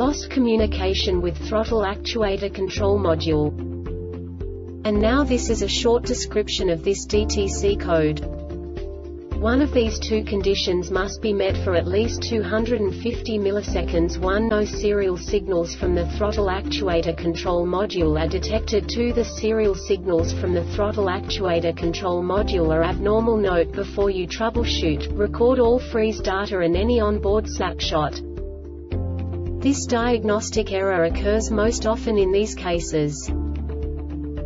Lost communication with throttle actuator control module. And now this is a short description of this DTC code. One of these two conditions must be met for at least 250 milliseconds. 1. No serial signals from the throttle actuator control module are detected. 2. The serial signals from the throttle actuator control module are abnormal. Note before you troubleshoot, record all freeze data and any onboard snapshot. This diagnostic error occurs most often in these cases.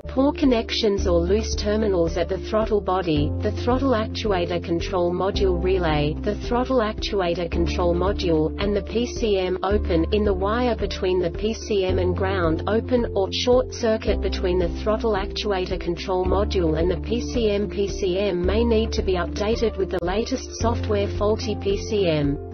Poor connections or loose terminals at the throttle body, the throttle actuator control module relay, the throttle actuator control module, and the PCM open in the wire between the PCM and ground open or short circuit between the throttle actuator control module and the PCM PCM may need to be updated with the latest software faulty PCM.